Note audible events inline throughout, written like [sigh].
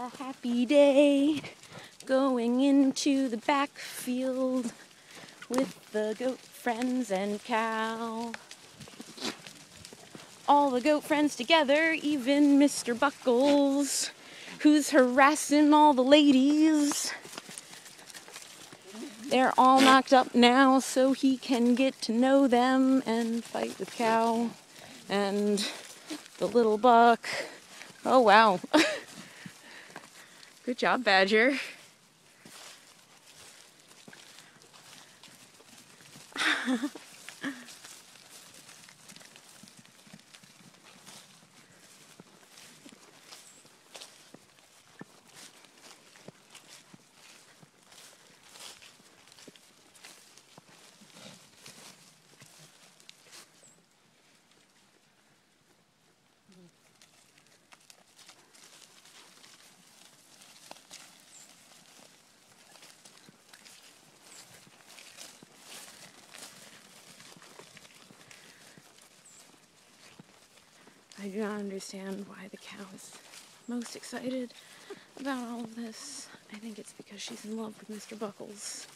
A happy day going into the backfield with the goat friends and cow. All the goat friends together, even Mr. Buckles, who's harassing all the ladies. They're all knocked up now so he can get to know them and fight with cow and the little buck. Oh wow. [laughs] Good job, Badger. [laughs] I do not understand why the cow is most excited about all of this. I think it's because she's in love with Mr. Buckles.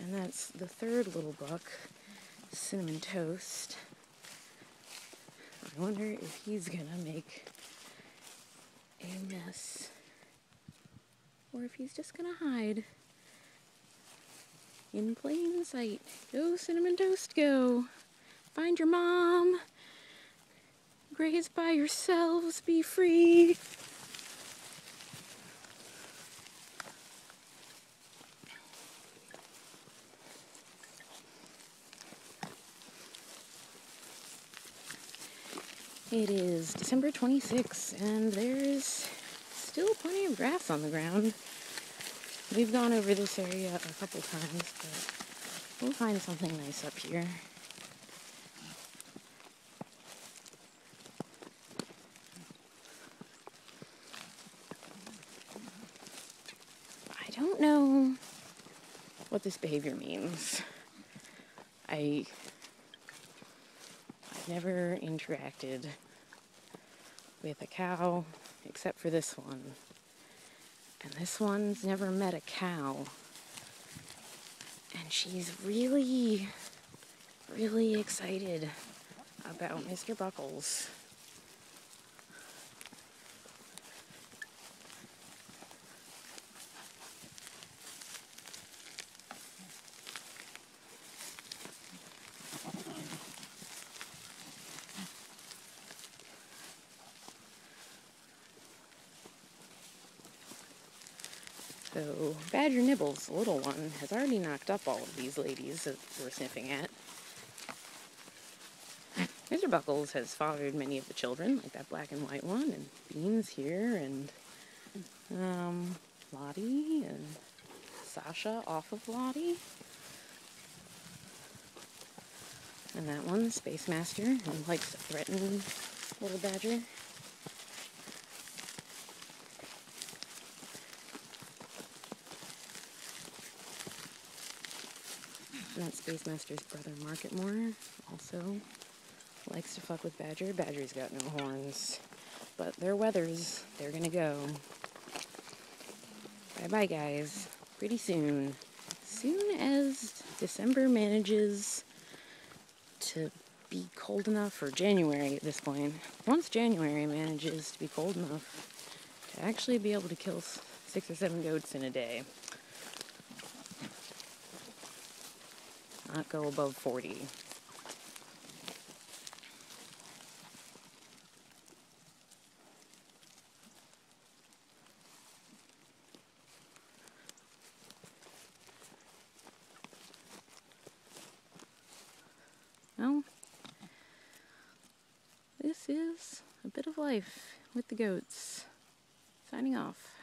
And that's the third little buck, Cinnamon Toast. I wonder if he's gonna make a mess. Or if he's just gonna hide in plain sight. Go, Cinnamon Toast, go! Find your mom. Graze by yourselves. Be free. It is December 26th, and there's still plenty of grass on the ground. We've gone over this area a couple times, but we'll find something nice up here. Don't know what this behavior means. I I've never interacted with a cow except for this one. And this one's never met a cow. And she's really, really excited about Mr. Buckles. So Badger Nibbles, the little one, has already knocked up all of these ladies that we're sniffing at. Mr. Buckles has fathered many of the children, like that black and white one, and Beans here, and um, Lottie, and Sasha off of Lottie. And that one, Space Master, and likes to threaten little Badger. That's Space Master's brother Marketmore. Also likes to fuck with Badger. Badger's got no horns. But they're wethers, they're gonna go. Bye bye, guys. Pretty soon. Soon as December manages to be cold enough, or January at this point, once January manages to be cold enough to actually be able to kill six or seven goats in a day, not go above 40. Well, this is a bit of life with the goats. Signing off.